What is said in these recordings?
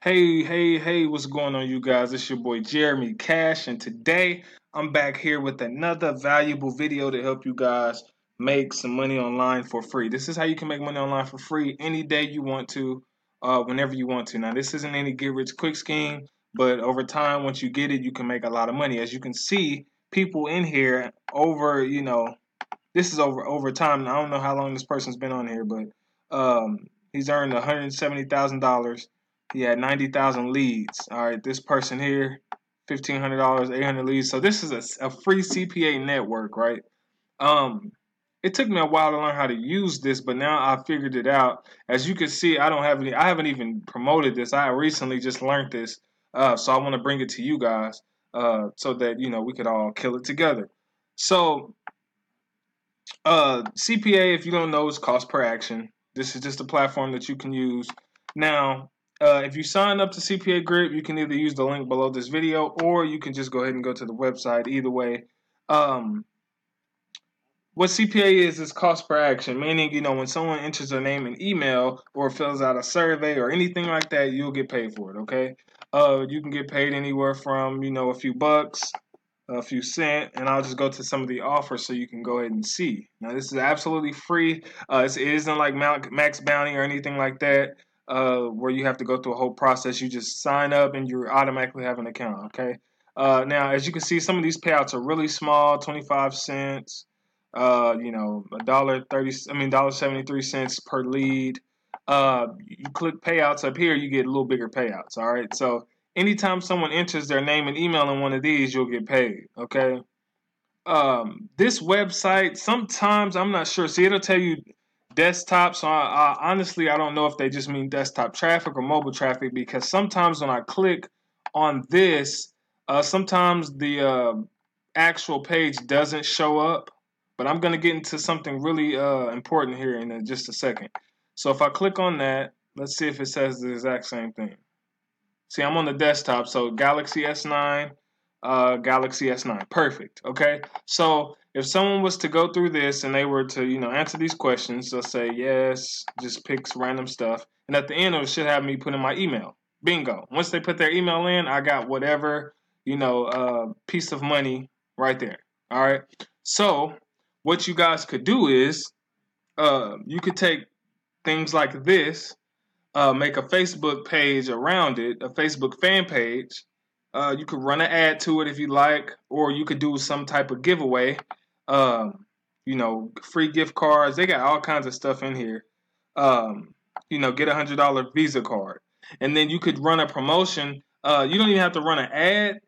Hey, hey, hey, what's going on, you guys? It's your boy Jeremy Cash, and today I'm back here with another valuable video to help you guys make some money online for free. This is how you can make money online for free any day you want to, uh, whenever you want to. Now, this isn't any get rich quick scheme, but over time, once you get it, you can make a lot of money. As you can see, people in here over, you know, this is over over time. I don't know how long this person's been on here, but um, he's earned $170,000 he had 90,000 leads. All right, this person here, $1,500, 800 leads. So this is a, a free CPA network, right? Um, it took me a while to learn how to use this, but now I figured it out. As you can see, I don't have any, I haven't even promoted this. I recently just learned this. Uh, so I want to bring it to you guys uh, so that, you know, we could all kill it together. So uh, CPA, if you don't know, is cost per action. This is just a platform that you can use. Now, uh, if you sign up to CPA Grip, you can either use the link below this video or you can just go ahead and go to the website. Either way, um, what CPA is is cost per action, meaning you know when someone enters their name and email or fills out a survey or anything like that, you'll get paid for it. Okay, uh, you can get paid anywhere from you know a few bucks, a few cent, and I'll just go to some of the offers so you can go ahead and see. Now this is absolutely free. Uh, it isn't like Max Bounty or anything like that uh, where you have to go through a whole process. You just sign up and you automatically have an account. Okay. Uh, now, as you can see, some of these payouts are really small, 25 cents, uh, you know, a dollar 30, I mean, dollar 73 cents per lead. Uh, you click payouts up here, you get a little bigger payouts. All right. So anytime someone enters their name and email in one of these, you'll get paid. Okay. Um, this website, sometimes I'm not sure. See, it'll tell you desktop. So I, I, honestly I don't know if they just mean desktop traffic or mobile traffic because sometimes when I click on this, uh, sometimes the uh, actual page doesn't show up. But I'm going to get into something really uh, important here in just a second. So if I click on that, let's see if it says the exact same thing. See, I'm on the desktop, so Galaxy S9, uh, Galaxy S9. Perfect. Okay. So if someone was to go through this and they were to, you know, answer these questions, they'll say yes, just picks random stuff. And at the end, it should have me put in my email. Bingo. Once they put their email in, I got whatever, you know, uh, piece of money right there. All right. So what you guys could do is uh, you could take things like this, uh, make a Facebook page around it, a Facebook fan page, uh, you could run an ad to it if you like, or you could do some type of giveaway. Um, you know, free gift cards. They got all kinds of stuff in here. Um, you know, get a hundred dollar Visa card, and then you could run a promotion. Uh, you don't even have to run an ad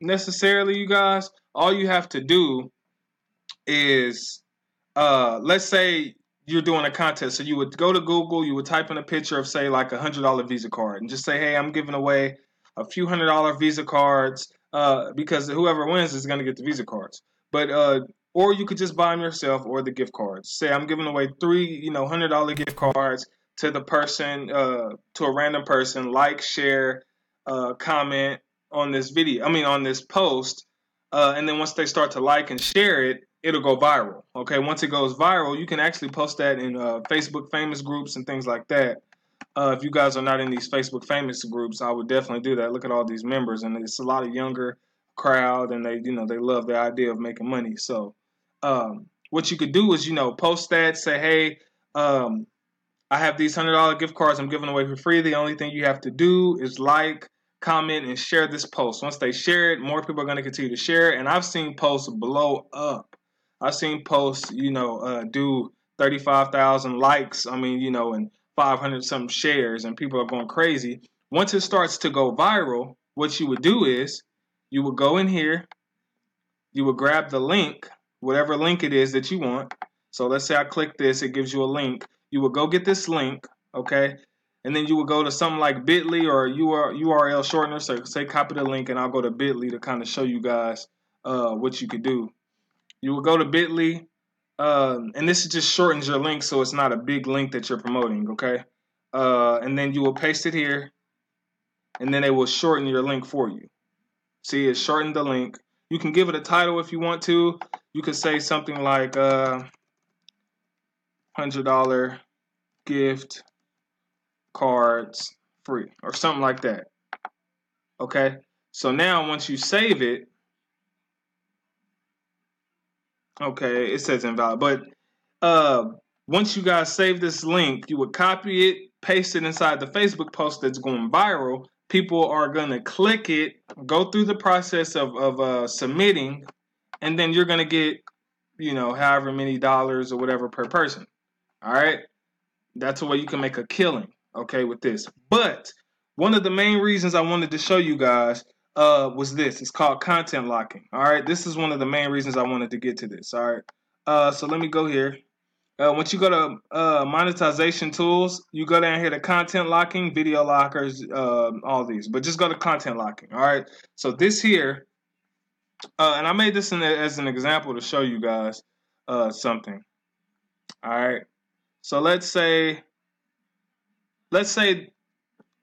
necessarily, you guys. All you have to do is, uh, let's say you're doing a contest. So you would go to Google, you would type in a picture of say like a hundred dollar Visa card, and just say, hey, I'm giving away a few hundred dollar Visa cards uh, because whoever wins is going to get the Visa cards. But uh, or you could just buy them yourself or the gift cards. Say I'm giving away three, you know, hundred dollar gift cards to the person, uh, to a random person. Like, share, uh, comment on this video. I mean, on this post. Uh, and then once they start to like and share it, it'll go viral. Okay, once it goes viral, you can actually post that in uh, Facebook famous groups and things like that. Uh, if you guys are not in these Facebook famous groups, I would definitely do that. Look at all these members, and it's a lot of younger crowd, and they, you know, they love the idea of making money. So, um, what you could do is, you know, post that, say, hey, um, I have these hundred dollar gift cards I'm giving away for free. The only thing you have to do is like, comment, and share this post. Once they share it, more people are going to continue to share it. And I've seen posts blow up. I've seen posts, you know, uh, do 35,000 likes. I mean, you know, and 500 some shares and people are going crazy. Once it starts to go viral, what you would do is you would go in here, you would grab the link, whatever link it is that you want. So let's say I click this, it gives you a link. You would go get this link, okay? And then you would go to something like bit.ly or URL shortener. So say copy the link and I'll go to bit.ly to kind of show you guys uh, what you could do. You would go to bit.ly, um, and this just shortens your link so it's not a big link that you're promoting, okay? Uh, and then you will paste it here, and then it will shorten your link for you. See, it shortened the link. You can give it a title if you want to. You could say something like uh, $100 gift cards free or something like that. Okay. So now once you save it, okay, it says invalid. But uh, once you guys save this link, you would copy it, paste it inside the Facebook post that's going viral. People are gonna click it, go through the process of of uh, submitting, and then you're gonna get, you know, however many dollars or whatever per person. All right, that's a way you can make a killing. Okay, with this. But one of the main reasons I wanted to show you guys uh, was this. It's called content locking. All right, this is one of the main reasons I wanted to get to this. All right, uh, so let me go here. Uh, once you go to uh, monetization tools, you go down here to content locking, video lockers, uh, all these. But just go to content locking. All right. So this here, uh, and I made this as an example to show you guys uh, something. All right. So let's say, let's say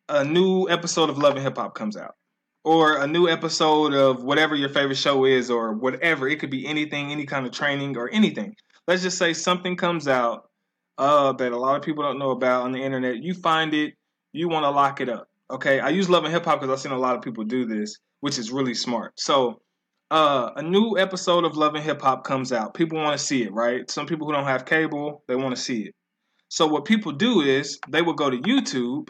a new episode of Love and Hip Hop comes out, or a new episode of whatever your favorite show is, or whatever. It could be anything, any kind of training, or anything let's just say something comes out uh, that a lot of people don't know about on the internet. You find it, you want to lock it up. Okay, I use Love and Hip Hop because I've seen a lot of people do this, which is really smart. So, uh, a new episode of Love and Hip Hop comes out. People want to see it, right? Some people who don't have cable, they want to see it. So, what people do is they will go to YouTube.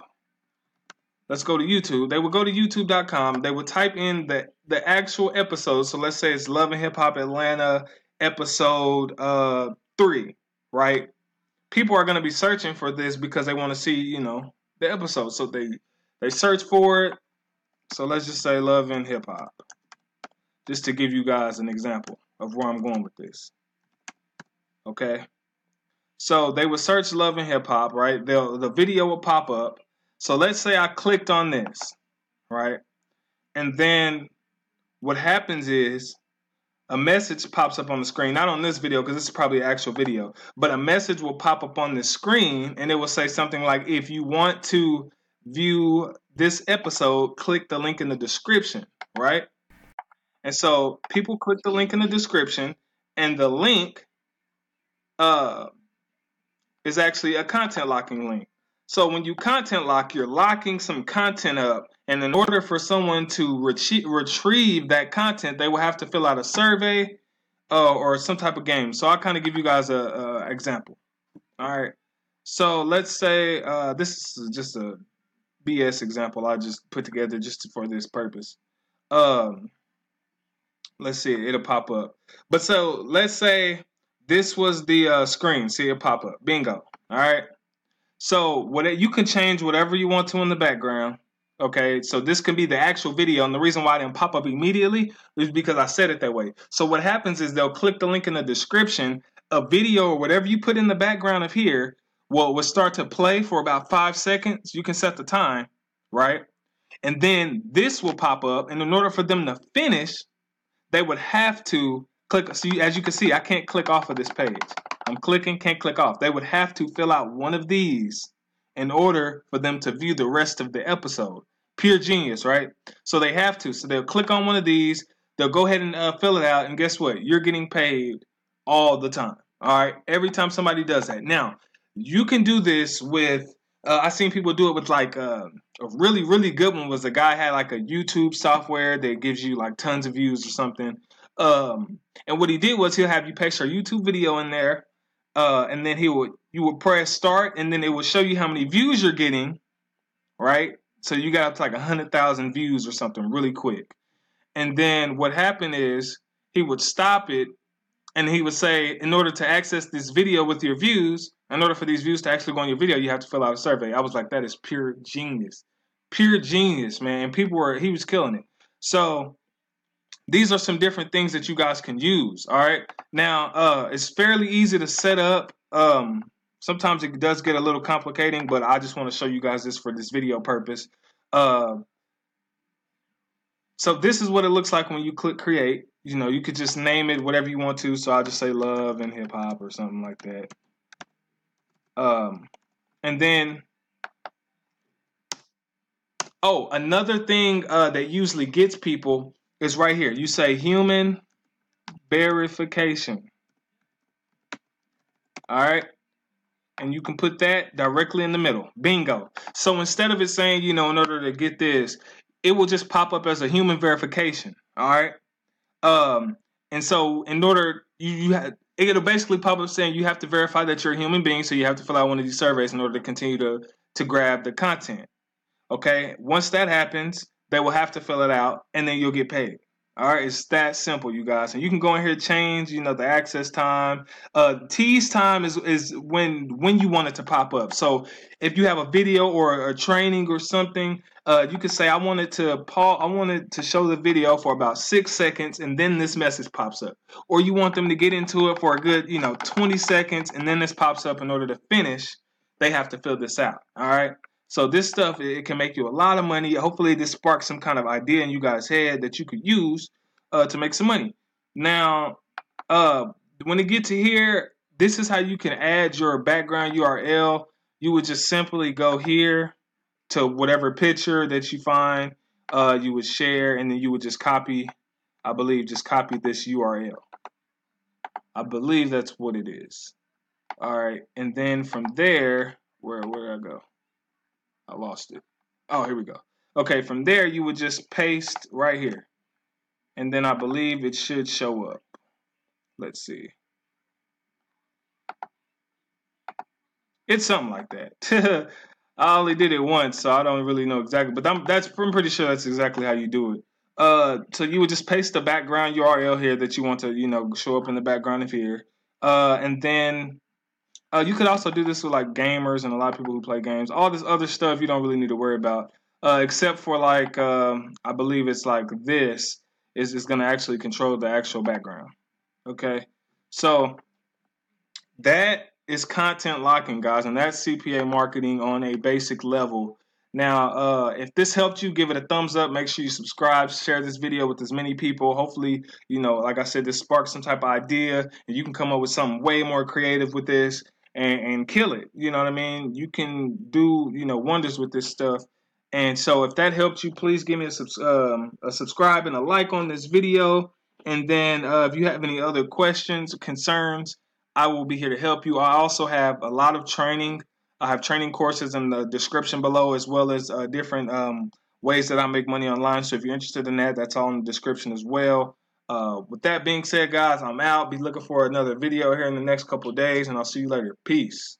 Let's go to YouTube. They would go to YouTube.com. They would type in the the actual episode. So let's say it's Love and Hip Hop Atlanta episode uh three, right? People are gonna be searching for this because they want to see, you know, the episode. So they they search for it. So let's just say love and hip hop. Just to give you guys an example of where I'm going with this. Okay. So they would search love and hip hop, right? They'll, the video will pop up. So let's say I clicked on this, right? And then what happens is a message pops up on the screen, not on this video because this is probably an actual video, but a message will pop up on the screen and it will say something like, if you want to view this episode, click the link in the description, right? And so people click the link in the description and the link uh, is actually a content locking link. So when you content lock, you're locking some content up and in order for someone to retrie- retrieve that content, they will have to fill out a survey uh, or some type of game. So I'll kind of give you guys a, a, example. All right. So let's say uh, this is just a BS example I just put together just for this purpose. Um, let's see, it'll pop up. But so let's say this was the uh, screen. See it pop up. Bingo. All right. So what you can change whatever you want to in the background. Okay, so this can be the actual video, and the reason why it didn't pop up immediately is because I said it that way. So what happens is they'll click the link in the description, a video or whatever you put in the background of here will, will start to play for about five seconds. You can set the time, right? And then this will pop up, and in order for them to finish, they would have to click. So you, as you can see, I can't click off of this page. I'm clicking, can't click off. They would have to fill out one of these in order for them to view the rest of the episode. Pure genius, right? So they have to. So they'll click on one of these, they'll go ahead and uh, fill it out, and guess what? You're getting paid all the time. All right, every time somebody does that. Now, you can do this with. Uh, I've seen people do it with like uh, a really, really good one. Was a guy had like a YouTube software that gives you like tons of views or something. Um, and what he did was he'll have you paste your YouTube video in there, uh, and then he would you would press start, and then it would show you how many views you're getting, right? So you got up to like a hundred thousand views or something really quick. And then what happened is he would stop it, and he would say, in order to access this video with your views, in order for these views to actually go on your video, you have to fill out a survey. I was like, that is pure genius, pure genius, man. And people were he was killing it. So these are some different things that you guys can use. All right. Now, uh, it's fairly easy to set up. Um, sometimes it does get a little complicating, but I just want to show you guys this for this video purpose. Uh, so this is what it looks like when you click create. You know, you could just name it whatever you want to. So I'll just say love and hip hop or something like that. Um, and then, oh, another thing uh, that usually gets people is right here. You say human verification. All right. and you can put that directly in the middle. Bingo. So instead of it saying, you know, in order to get this, it will just pop up as a human verification. All right. Um, and so in order you, you have it'll basically pop up saying you have to verify that you're a human being, so you have to fill out one of these surveys in order to continue to to grab the content. Okay. Once that happens, they will have to fill it out, and then you'll get paid. All right, it's that simple, you guys. And you can go in here change, you know, the access time. Uh, tease time is is when when you want it to pop up. So if you have a video or a training or something, uh, you can say I wanted to pause. I wanted to show the video for about six seconds, and then this message pops up. Or you want them to get into it for a good, you know, 20 seconds, and then this pops up. In order to finish, they have to fill this out. All right. So this stuff it can make you a lot of money. Hopefully, this sparks some kind of idea in you guys' head that you could use uh, to make some money. Now, uh, when it get to here, this is how you can add your background URL. You would just simply go here to whatever picture that you find. Uh, you would share, and then you would just copy. I believe just copy this URL. I believe that's what it is. All right, and then from there, where where I go? I lost it. Oh, here we go. Okay, from there you would just paste right here. And then I believe it should show up. Let's see. It's something like that. I only did it once, so I don't really know exactly. But I'm, that's I'm pretty sure that's exactly how you do it. Uh, so you would just paste the background URL here that you want to, you know, show up in the background of here. Uh, and then uh, you could also do this with like gamers and a lot of people who play games. All this other stuff you don't really need to worry about, uh, except for like um, I believe it's like this is is going to actually control the actual background. Okay, so that is content locking, guys, and that's CPA marketing on a basic level. Now, uh, if this helped you, give it a thumbs up. Make sure you subscribe, share this video with as many people. Hopefully, you know, like I said, this sparks some type of idea, and you can come up with something way more creative with this and, and kill it. You know what I mean? You can do you know wonders with this stuff. And so if that helped you, please give me a, um, a subscribe and a like on this video. And then uh, if you have any other questions, or concerns, I will be here to help you. I also have a lot of training. I have training courses in the description below, as well as uh, different um, ways that I make money online. So if you're interested in that, that's all in the description as well. Uh, with that being said, guys, I'm out. Be looking for another video here in the next couple days, and I'll see you later. Peace.